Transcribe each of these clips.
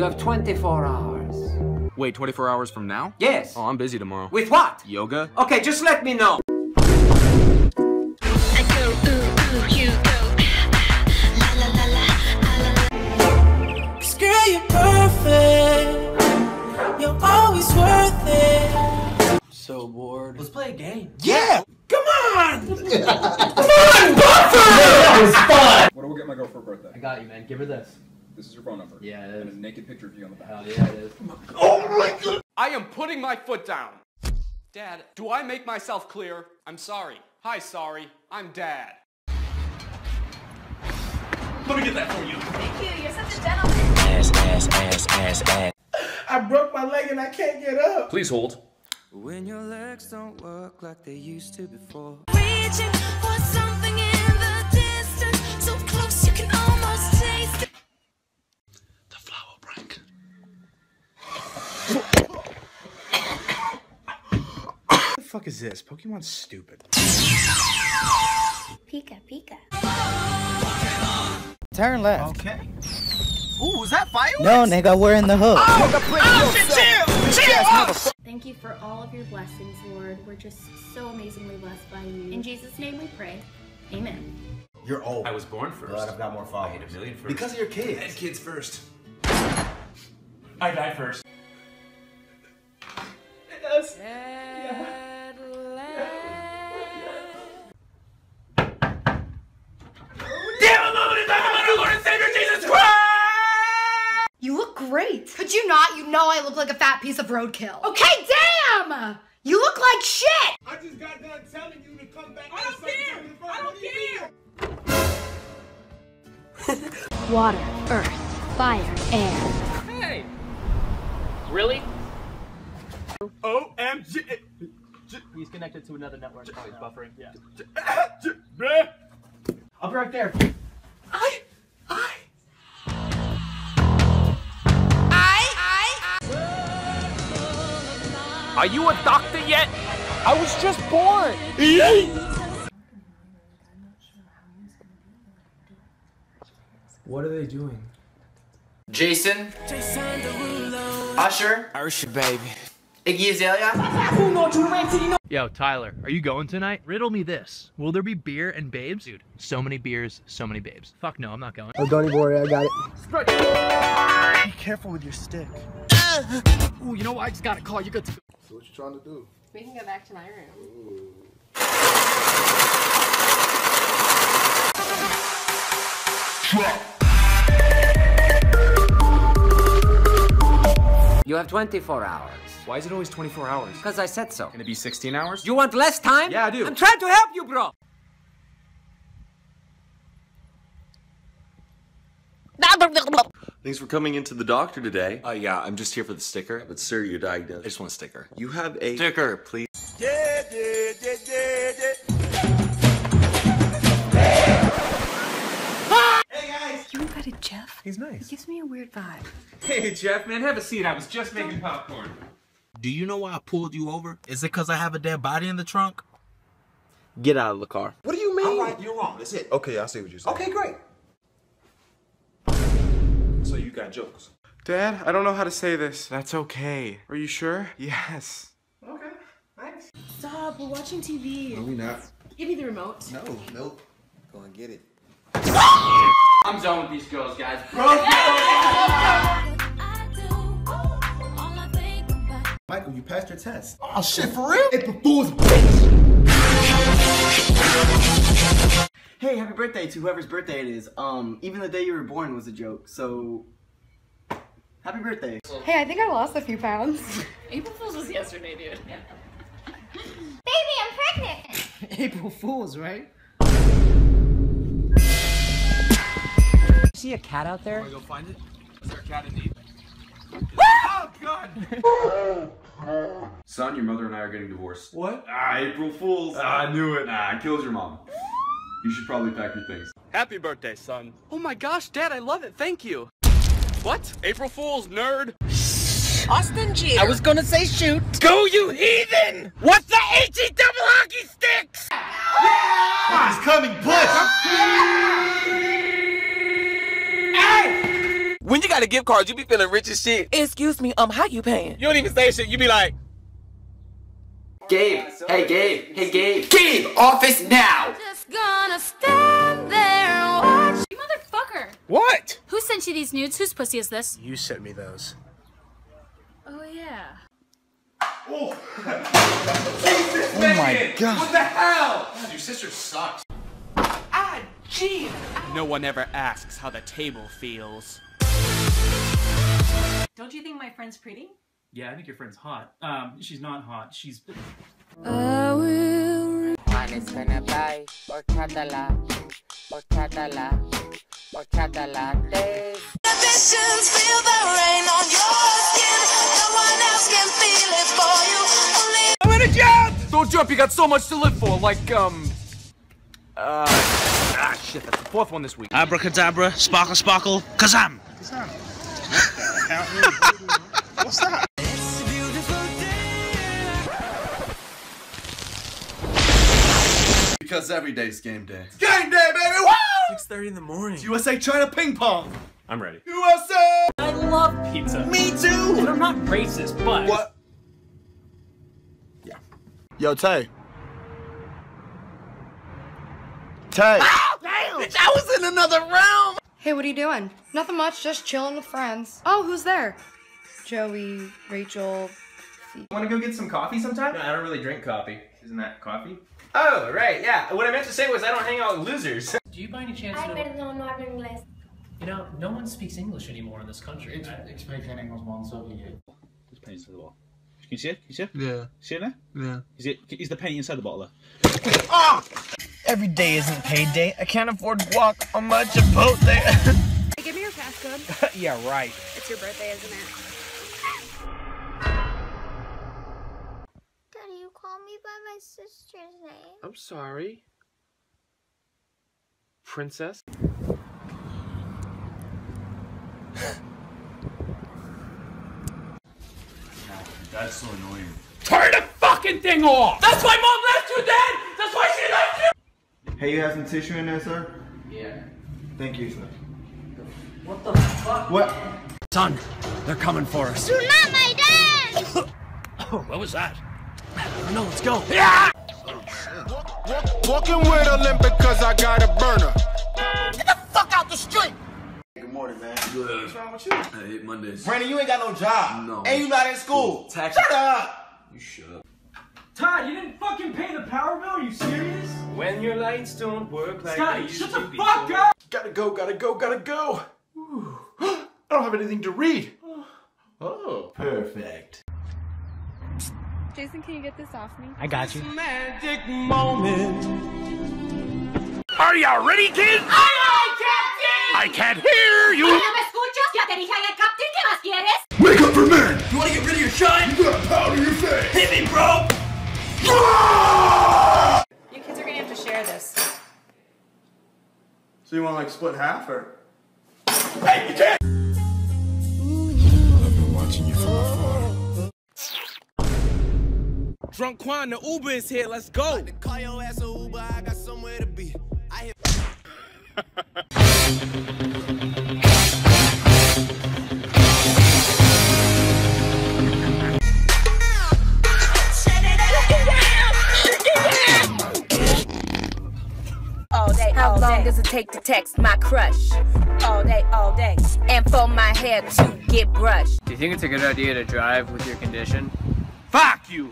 You have 24 hours. Wait, 24 hours from now? Yes. Oh, I'm busy tomorrow. With what? Yoga? Okay, just let me know. So bored. Let's play a game. Yeah! Come on! Come on! What do we get my girl for her birthday? I got you, man. Give her this. This is your phone number. Yeah, it And a naked picture of you on the back. Hell yeah, it is. Oh I am putting my foot down. Dad, do I make myself clear? I'm sorry. Hi, sorry. I'm Dad. Let me get that for you. Thank you. You're such a gentleman. Ass, ass, ass, ass, ass. I broke my leg and I can't get up. Please hold. When your legs don't work like they used to before. Reaching for fuck is this? Pokemon's stupid. Pika pika. Turn left. Okay. Ooh, was that fire? No, nigga, we're in the hood. Oh, Thank you for all of your blessings, Lord. We're just so amazingly blessed by you. In Jesus' name we pray. Amen. You're old. I was born first. Glad I've got more I followers. hit a million first. Because of your kids. And kids first. I died first. Yes. You great. Could you not? You know I look like a fat piece of roadkill. Okay, damn! You look like shit! I just got done telling you to come back. I don't care. I don't care. Water, earth, fire, air. Hey! Really? OMG! He's connected to another network. Oh, he's buffering. Yeah. I'll be right there. I. I. Are you a doctor yet? I was just born. What are they doing? Jason. Jason Usher. Usher, baby. Iggy Azalea. Yo, Tyler, are you going tonight? Riddle me this. Will there be beer and babes? Dude, so many beers, so many babes. Fuck no, I'm not going. Oh, don't even worry, I got it. Be careful with your stick. Ooh, you know what? I just got a call. You good to go. So what you trying to do? We can go back to my room. You have 24 hours. Why is it always 24 hours? Because I said so. Can it be 16 hours? You want less time? Yeah, I do. I'm trying to help you, bro. Thanks for coming into the doctor today. Uh, yeah, I'm just here for the sticker. But sir, you're diagnosed. I just want a sticker. You have a sticker, please. Hey guys! You invited Jeff? He's nice. He gives me a weird vibe. Hey, Jeff, man, have a seat. I was just making popcorn. Do you know why I pulled you over? Is it because I have a dead body in the trunk? Get out of the car. What do you mean? I'm right, you're wrong. That's it. Okay, I see what you're saying. Okay, great. So you got jokes. Dad, I don't know how to say this. That's okay. Are you sure? Yes. Okay. Thanks. Stop, we're watching TV. No, we not. Give me the remote. No, nope. Go and get it. I'm done with these girls, guys. I do. All I think about. Michael, you passed your test. Oh shit, for real? April Fool's Hey, happy birthday to whoever's birthday it is. Um, even the day you were born was a joke, so happy birthday. Hey, I think I lost a few pounds. April Fool's was yesterday, dude. Baby, I'm pregnant. April Fools, right? See a cat out there? Wanna go find it? Is there a cat in need? Oh, God. Son, your mother and I are getting divorced. What? Ah, April Fools. Ah, I knew it. Ah, it kills your mom. You should probably pack your things. Happy birthday, son. Oh my gosh, Dad, I love it. Thank you. What? April Fool's, nerd. Austin G. I was gonna say shoot. Go, you heathen! What's the H-E double hockey sticks? He's coming, push! When you got a gift card, you be feeling rich as shit. Excuse me, um, how you paying? You don't even say shit. You be like, Gabe. Hey, Gabe. Hey, Gabe. Gabe, office now. Just gonna stand What? Who sent you these nudes? Whose pussy is this? You sent me those. Oh yeah. Oh, Oh my god. What the hell? God, your sister sucks. Ah, gee. No one ever asks how the table feels. Don't you think my friend's pretty? Yeah, I think your friend's hot. Um, she's not hot. She's. I will. Juan is gonna buy horchata latte, horchata latte, horchata latte. Ambitions feel the rain on your skin. No one else can feel it for you. Only I'm in a jump! Don't jump, you got so much to live for. Like, um. Uh. Ah, shit, that's the fourth one this week. Abracadabra, sparkle, sparkle, kazam! What's that? Because every day's game day. Game day, baby! Woo! 6.30 in the morning. USA China ping pong. I'm ready. USA! I love pizza. Me too! And I'm not racist, but. What? Yeah. Yo, Tay. Tay. Ah! Bitch, I was in another realm! Hey, what are you doing? Nothing much, just chilling with friends. Oh, who's there? Joey, Rachel. You want to go get some coffee sometime? No, I don't really drink coffee. Isn't that coffee? Oh, right, yeah. What I meant to say was I don't hang out with losers. Do you by any chance Ay, know? perdón, no hablo inglés. You know, no one speaks English anymore in this country. Ik spreek geen Engels, man. Sorry. There's penny inside the bottle. Can you see it? Can you see it? Yeah. See it there? Yeah. Is it? Is the penny inside the bottle Ah! Every day isn't payday. I can't afford to walk on my Chipotle. Hey, give me your passcode. yeah, right. It's your birthday, isn't it? Daddy, you call me by my sister's name. I'm sorry. Princess? That's so annoying. Turn the fucking thing off! That's why mom left you, Dad! That's why she left you! Hey, you have some tissue in there, sir? Yeah. Thank you, sir. What the fuck? What? Son, they're coming for us. You're not my dad! what was that? No, let's go. Yeah! Walking with a limp because I got a burner. Get the fuck out the street! Good morning, man. Good. What's wrong with you? I hate Mondays. Brandon, you ain't got no job. No. And you not in school. Tax- Shut up! You shut up. Todd, you didn't fucking pay the power bill? Are you serious? When your lights don't work like Scotty, they used shut to the be fuck so- up! Gotta go, gotta go, gotta go. I don't have anything to read. Oh, perfect. Jason, can you get this off me? I got you. Magic moment. Are you ready, kids? I can't hear you! me escuchas? Ya te dije al captain que más quieres. Wake up for men! You wanna get rid of your shine? You got powder in your face! Hit me, bro! You kids are gonna have to share this. So you want to like split half or? Drunk Quan, the Uber is here. Let's go. Call your ass a Uber, I got somewhere to be. I hit All day, How long does it take to text my crush? All day, all day. And for my hair to get brushed. Do you think it's a good idea to drive with your condition? Fuck you!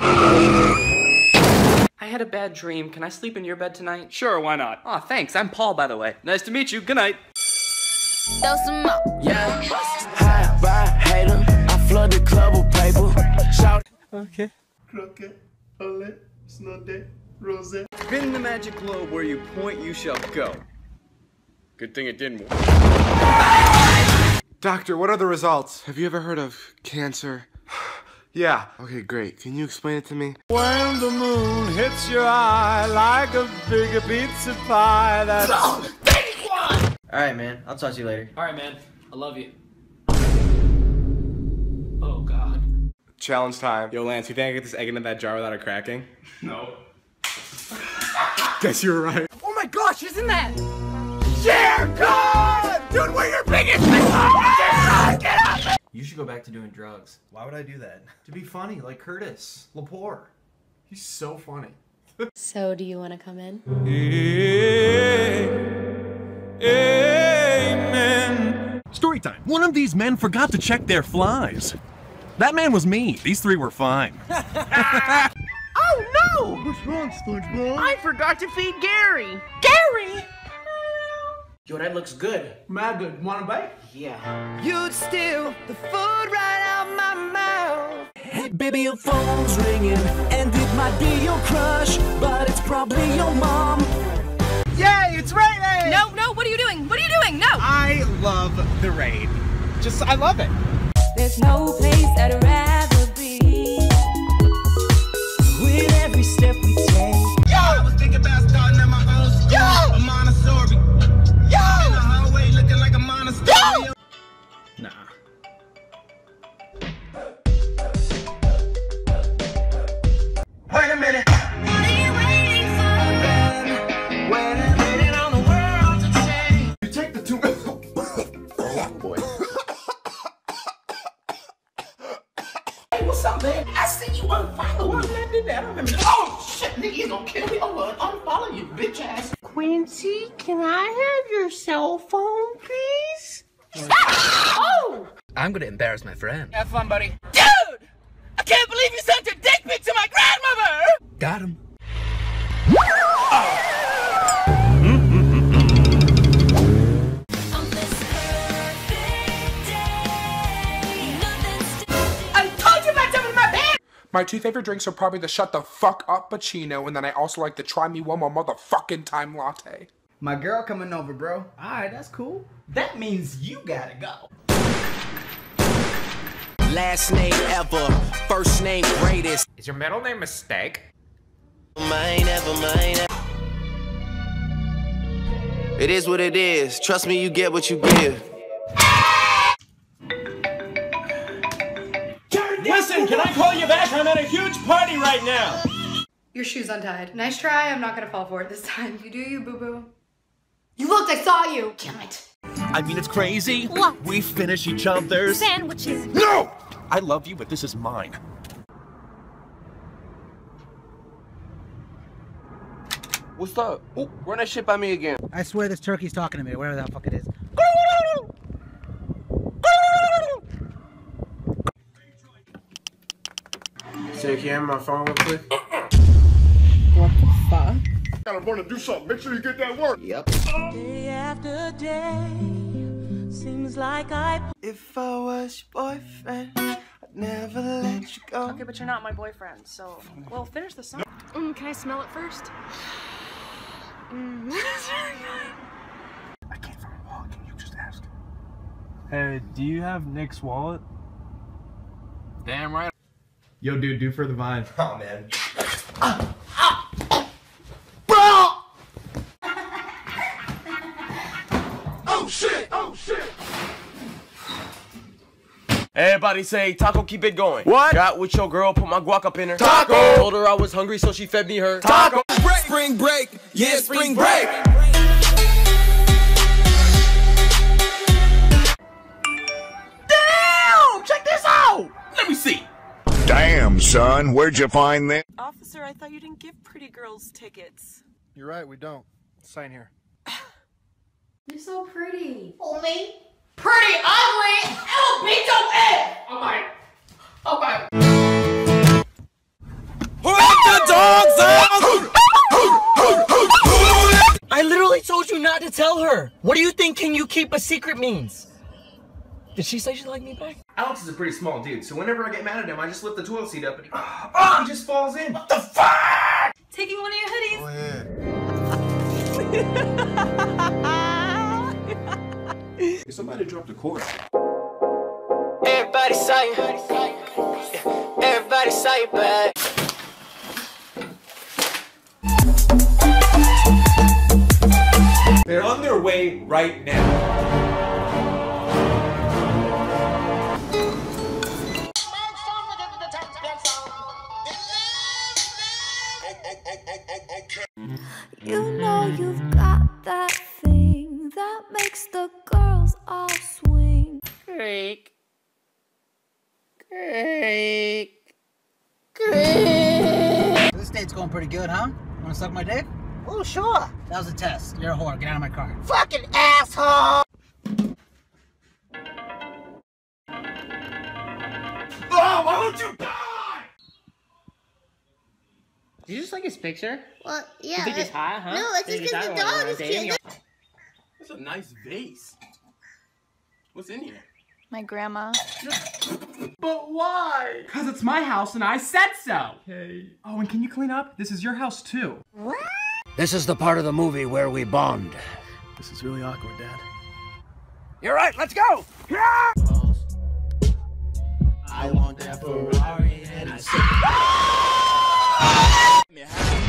I had a bad dream. Can I sleep in your bed tonight? Sure, why not? Aw, thanks. I'm Paul, by the way. Nice to meet you. Good night. Throw some more. Yeah. High by hater. I flood the club with paper. Shout. Okay. Croquet, ole, snode, rose. Spin the magic globe where you point, you shall go. Good thing it didn't work. Doctor, what are the results? Have you ever heard of cancer? Yeah. Okay, great. Can you explain it to me? When the moon hits your eye like a big pizza pie, that's. Alright, man. I'll talk to you later. Alright, man. I love you. Oh, God. Challenge time. Yo, Lance, you think I get this egg into that jar without it cracking? No. Guess you were right. Oh my gosh, isn't that? Yeah, God! Dude, we're your biggest back to doing drugs. Why would I do that? To be funny, like Curtis Lepore. He's so funny. So, do you want to come in? Amen. Story time. One of these men forgot to check their flies. That man was me. These three were fine. Oh no! What's wrong, SpongeBob? I forgot to feed Gary. Gary? Yo, that looks good. Mad good. Want a bite? Yeah. You'd steal the food right out my mouth. Hey, baby, your phone's ringing, and it might be your crush, but it's probably your mom. Yay, it's raining! No, no, what are you doing? What are you doing? No! I love the rain. Just, I love it. There's no place that I'd rather be. With every step we take. Yo! I was thinking about starting at my own school. Yo! Phone, please? oh! I'm gonna embarrass my friend. Have fun, buddy. Dude! I can't believe you sent your dick pic to my grandmother! Got him. I told you about jumping in my bed! My two favorite drinks are probably the shut the fuck up Pacino, and then I also like the try me one more motherfucking time latte. My girl coming over, bro. Alright, that's cool. That means you gotta go. Last name ever, first name greatest. Is your middle name Mistake? Mine ever, mine ever. It is what it is. Trust me, you get what you give. Listen, can I call you back? I'm at a huge party right now. Your shoe's untied. Nice try. I'm not gonna fall for it this time. You do you, boo boo. You looked. I saw you. Damn it. I mean, it's crazy. What? We finish each other's. Sandwiches. No! I love you, but this is mine. What's up? Oh, run that shit by me again. I swear this turkey's talking to me, whatever the fuck it is. Say, can you hand my phone real quick? What the fuck? Gotta wanna do something. Make sure you get that work. Yep. Day after day, seems like I. If I was your boyfriend, I'd never let you go. Okay, but you're not my boyfriend, so. Well, finish the song. Mm, can I smell it first? Mm. Hey, do you have Nick's wallet? Damn right. Yo, dude, do for the vine. Oh man. Oh Everybody say taco, keep it going. What? Got with your girl, put my guac up in her. Taco! Told her I was hungry, so she fed me her. Taco! Spring break, yeah, spring break. Damn! Check this out! Let me see. Damn, son, where'd you find that? Officer, I thought you didn't give pretty girls tickets. You're right, we don't. Sign here. You're so pretty. Oh, me? Pretty ugly! I'll beat your ass! Okay. Okay. Let the dogs out! I literally told you not to tell her. What do you think can you keep a secret means? Did she say she liked me back? Alex is a pretty small dude, so whenever I get mad at him, I just lift the toilet seat up and he, ah! he just falls in. What the fuck? Taking one of your hoodies. Oh, Somebody dropped a chord. Everybody say, everybody say it back. They're on their way right now. Going pretty good, huh? Wanna suck my dick? Oh, sure. That was a test. You're a whore. Get out of my car. Fucking asshole! Oh, why won't you die? Did you just like his picture? Well, yeah. You think he's hot, huh? No, it's Think just because the dog is cute. That's a nice vase. What's in here? My grandma. But why? Because it's my house and I said so. Okay. Oh, and can you clean up? This is your house too. This is the part of the movie where we bond. This is really awkward, Dad. You're right, let's go! I want that Ferrari and I said.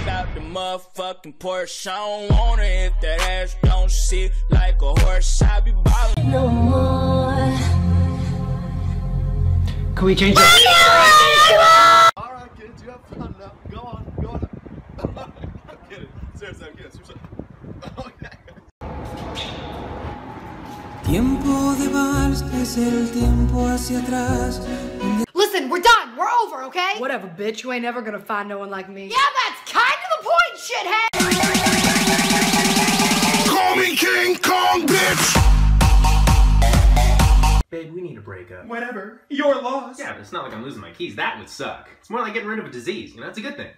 About the motherfucking Porsche, I don't want it if that ass don't sit like a horse. I be ballin' no more. Can we change it? Alright, kids, you have fun now. Go on, go on. I'm kidding. Seriously, I'm kidding. Seriously. Tiempo de vals es el tiempo hacia atrás. Listen, we're done. We're over, okay? Whatever, bitch. You ain't never gonna find no one like me. Yeah, that's kind of the point, shithead. Call me King Kong, bitch! Babe, we need a break up. Whatever. Your loss. Yeah, but it's not like I'm losing my keys. That would suck. It's more like getting rid of a disease. You know, it's a good thing.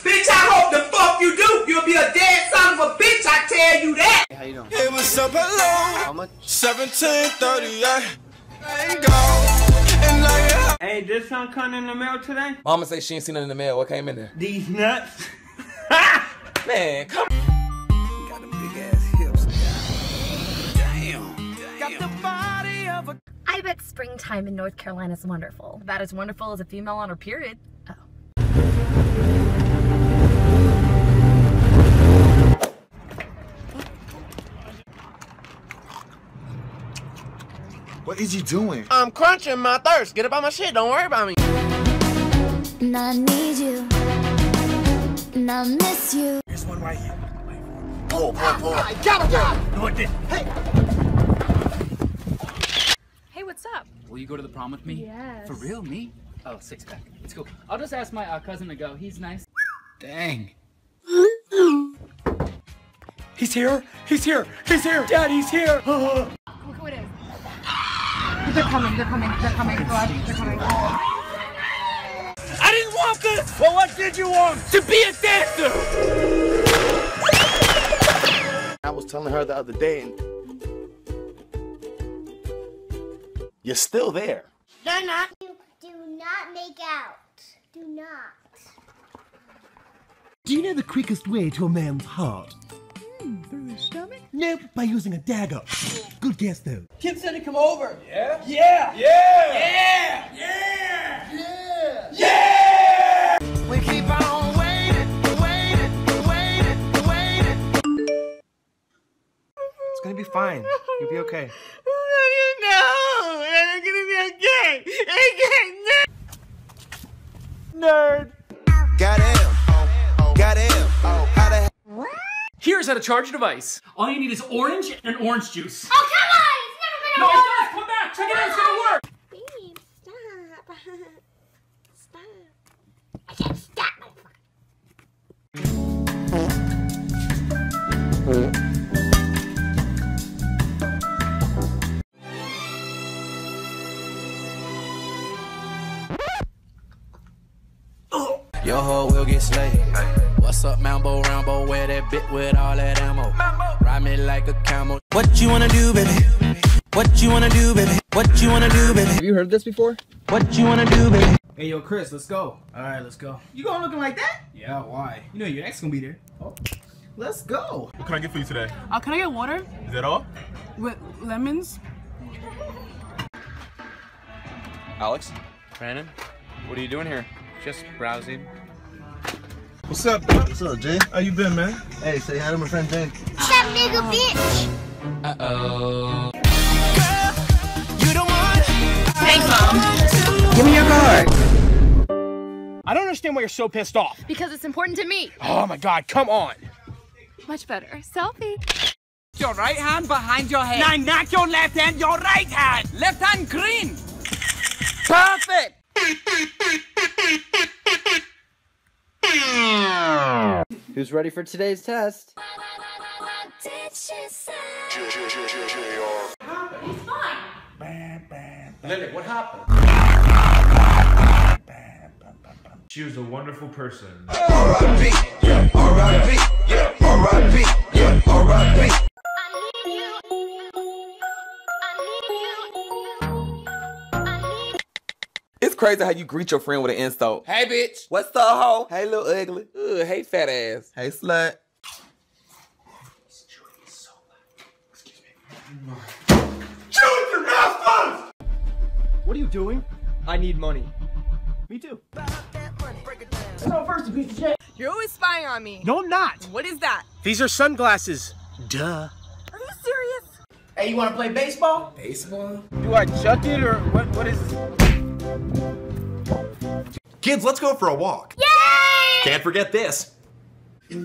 Bitch, I hope the fuck you do. You'll be a dead son of a bitch, I tell you that. How you doing? Hey, what's up? Hello. How much? 1730. I ain't gone. And like, Hey, did something come in the mail today? Mama say she ain't seen it in the mail. What came in there? These nuts. Man, come a. I bet springtime in North Carolina is wonderful. About as wonderful as a female on her period. Oh. What is he doing? I'm crunching my thirst. Get up on my shit. Don't worry about me. And I need you. And I miss you. Here's one right here. Pull, pull, pull. Ah, ah, I got him. No, it didn't. Hey. Hey, what's up? Will you go to the prom with me? Yes. For real? Me? Oh, six pack. Let's go. I'll just ask my uh, cousin to go. He's nice. Dang. He's here. He's here. He's here. Dad, he's here. Look who it is. They're coming. They're coming. They're coming. Go out. They're coming. I didn't want this! Well, what did you want? To be a dancer! I was telling her the other day, and you're still there. They're not. Do not make out. Do not. Do you know the quickest way to a man's heart? Hmm, through his stomach? Nope, by using a dagger. Good guess though. Kim said to come over. Yeah? Yeah! Yeah! Yeah! Yeah! Yeah! We keep on waiting, waiting, waiting, waiting. It's gonna be fine. You'll be okay. No! I'm gonna be okay! Okay, Nerd! Got him. Got him. How the Here's how to charge a device. All you need is orange and orange juice. Oh, hoe will get slayed. What's up, Mambo Rambo? Wear that bit with all that ammo. Ride me like a camel. What you wanna do, baby? What you wanna do, baby? What you wanna do, baby? Have you heard this before? What you wanna do, baby? Hey, yo, Chris, let's go. All right, let's go. You going looking like that? Yeah, why? You know your ex gonna be there. Oh, let's go. What can I get for you today? Uh, can I get water? Is that all? With lemons? Alex? Brandon? What are you doing here? Just browsing. What's up? What's up, Jay? How you been, man? Hey, say hi to my friend Jay. Stop, nigga, bitch. Uh-oh. You Thanks, Mom. Give me your card. I don't understand why you're so pissed off. Because it's important to me. Oh my god, come on. Much better. Selfie. Your right hand behind your head. Now knock your left hand, your right hand. Left hand green. Perfect. Who's ready for today's test? Lily, what happened? She was a wonderful person. It's crazy how you greet your friend with an insult. Hey, bitch. What's up, hoe? Hey, little ugly. Ugh, hey, fat ass. Hey, slut. Chew your mouth closed! What are you doing? I need money. Me too. No, first, piece of shit. You're always spying on me. No, I'm not. What is that? These are sunglasses. Duh. Are you serious? Hey, you wanna play baseball? Baseball? Do I chuck it or what? What is? Kids, let's go for a walk. Yay! Can't forget this. Give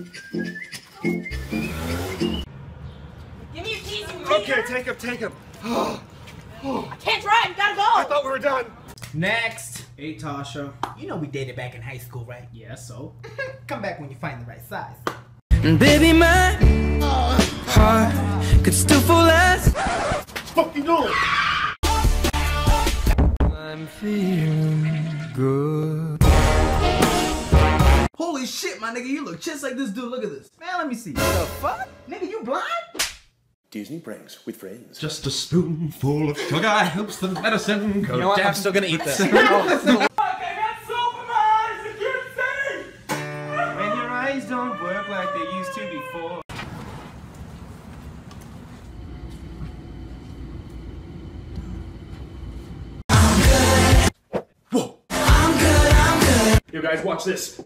me your keys, you Okay, take him, take him. I can't drive. Gotta go. I thought we were done. Next. Hey, Tasha. You know we dated back in high school, right? Yeah, so? Come back when you find the right size. Baby, my heart could still fall as. Fuck you doing? I'm feeling good. Holy shit, my nigga, you look just like this dude. Look at this. Man, let me see. What the fuck? Nigga, you blind? Disney pranks with friends. Just a spoonful of sugar helps the medicine go You know what? down. I'm still gonna eat this. watch this.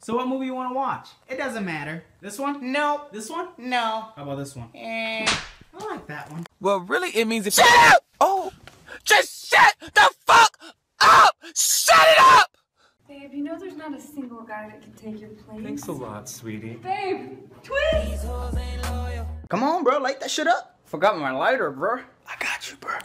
So what movie you want to watch? It doesn't matter. This one? No. This one? No. How about this one? Eh. I like that one. Well, really, it means if. Shut up! Oh! Just shut the fuck up! Shut it up! Babe, you know there's not a single guy that can take your place. Thanks a lot, sweetie. Babe, twist! Come on, bro. Light that shit up. Forgot my lighter, bro. I got you, bro.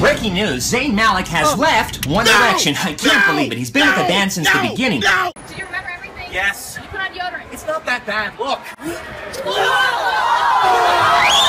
Breaking news, Zayn Malik has oh. left One Direction. I can't believe it. He's been with the band since the beginning. Do you remember everything? Yes. You put on deodorant. It's not that bad. Look. Oh!